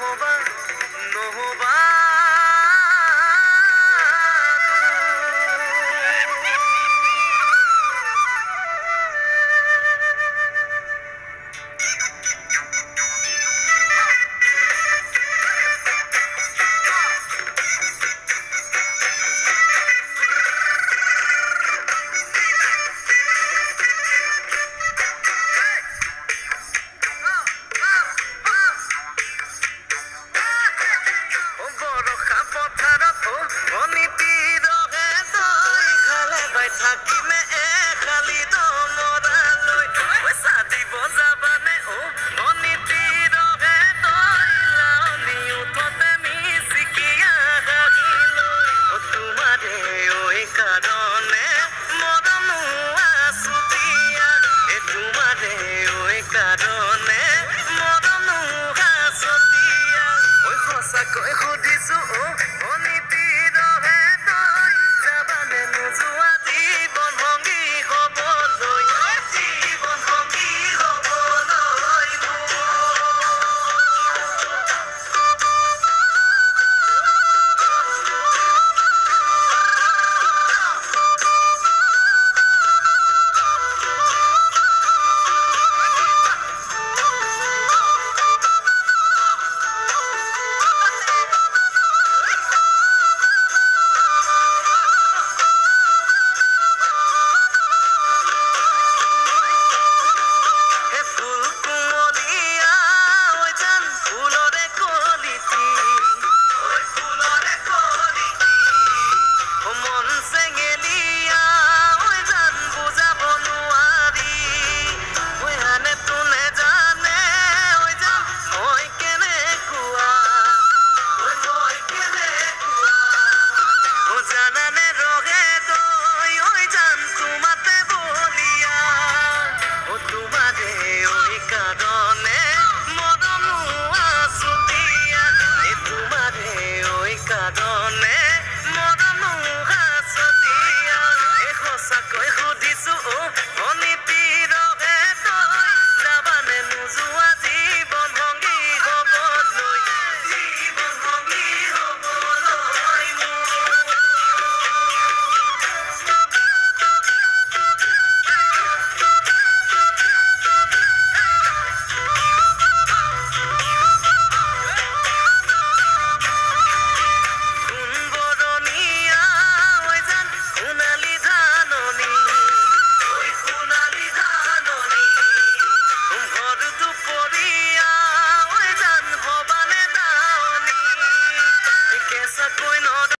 होबा न na na na